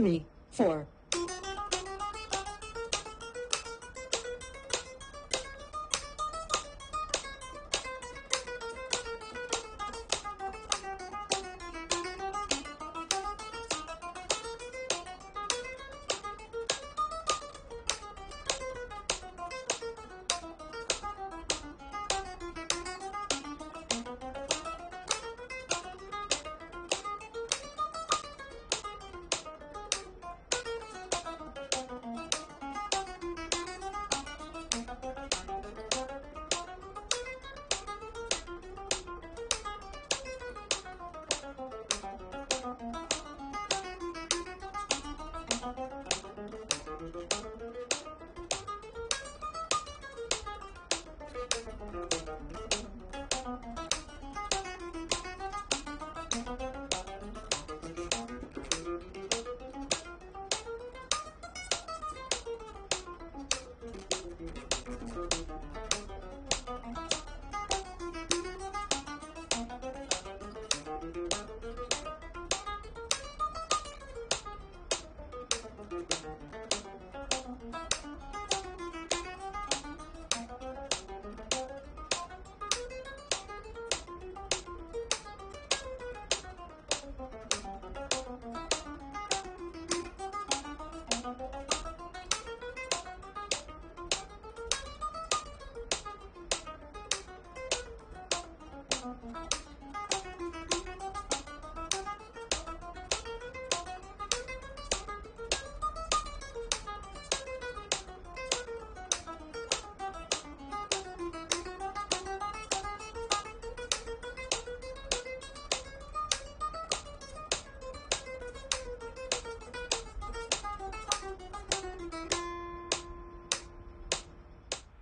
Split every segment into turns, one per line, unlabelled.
three,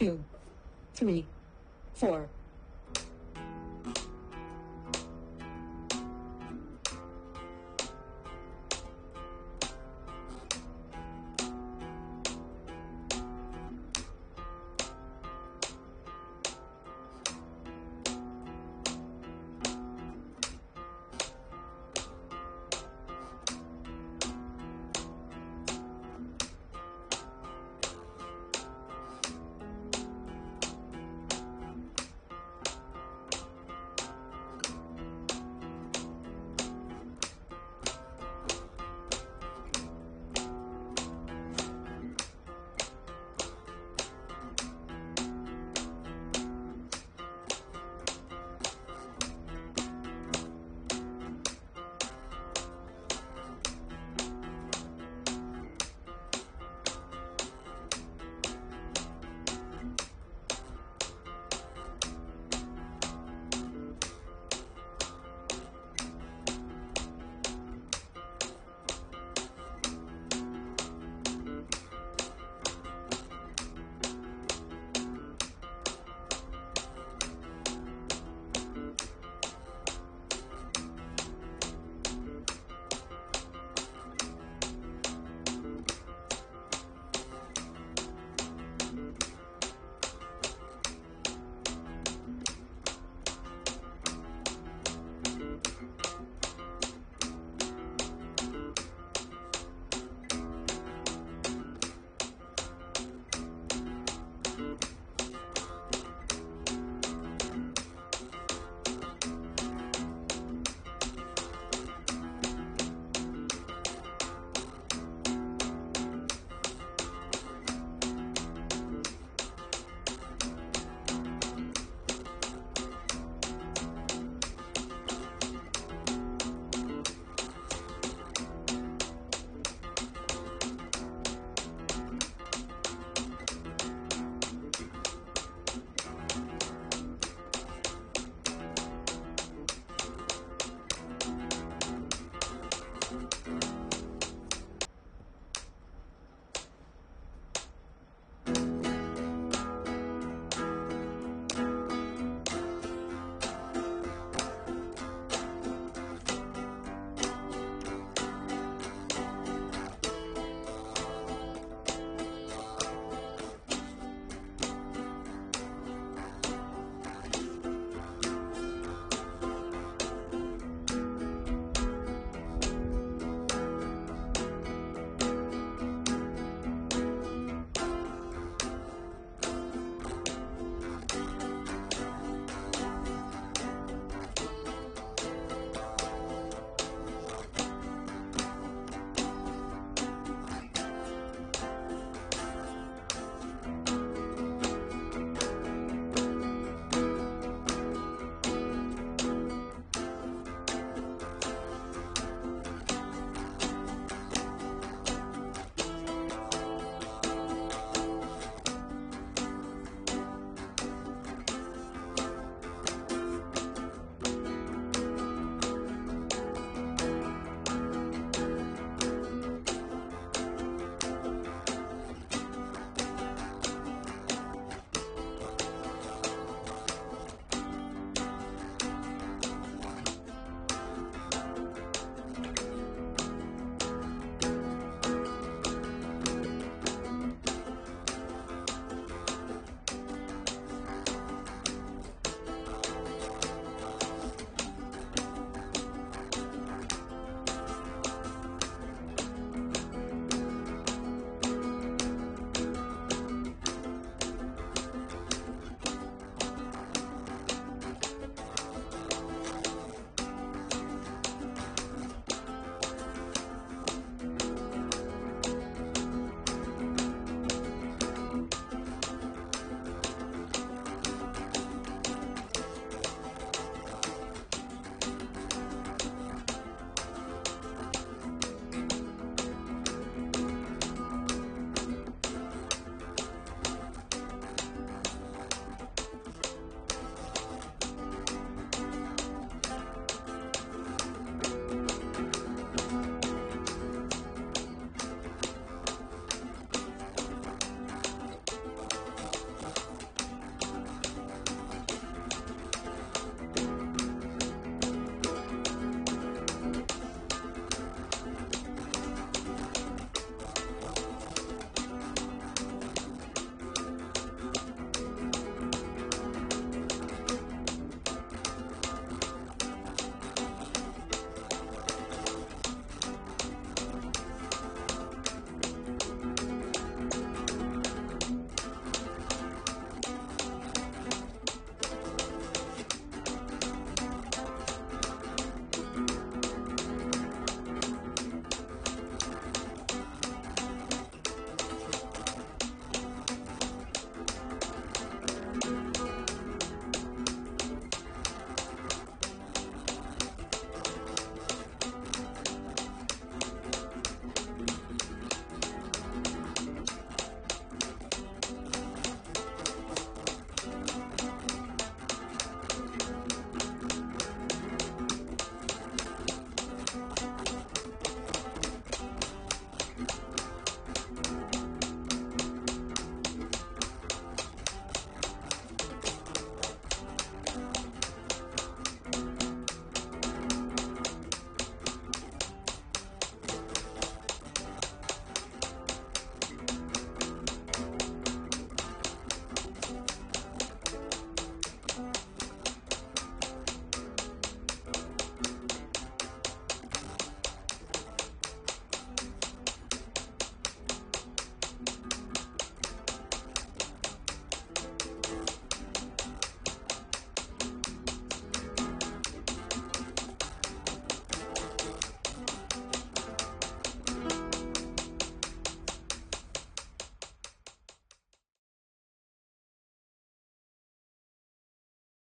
Two, three, four.